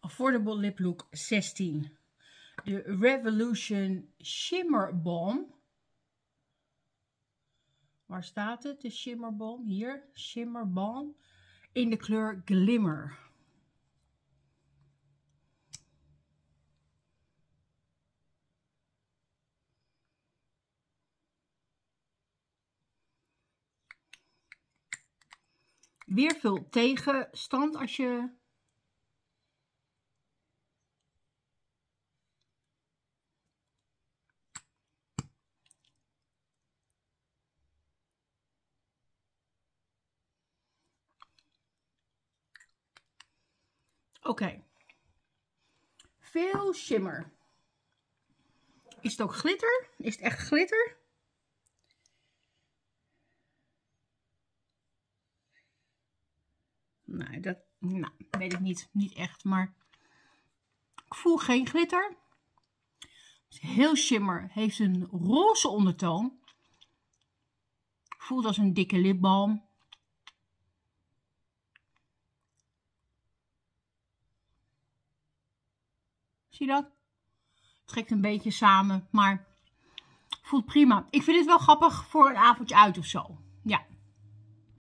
Affordable Lip Look 16. De Revolution Shimmer Balm. Waar staat het? De Shimmer Balm. Hier, Shimmer Balm. In de kleur Glimmer. Weer veel tegenstand als je Oké. Veel shimmer. Is het ook glitter? Is het echt glitter? Nee, dat nou, weet ik niet. Niet echt, maar ik voel geen glitter. Heel shimmer. Heeft een roze ondertoon. Voelt als een dikke lipbalm. Zie je dat? Trekt een beetje samen, maar voelt prima. Ik vind het wel grappig voor een avondje uit of zo. Ja.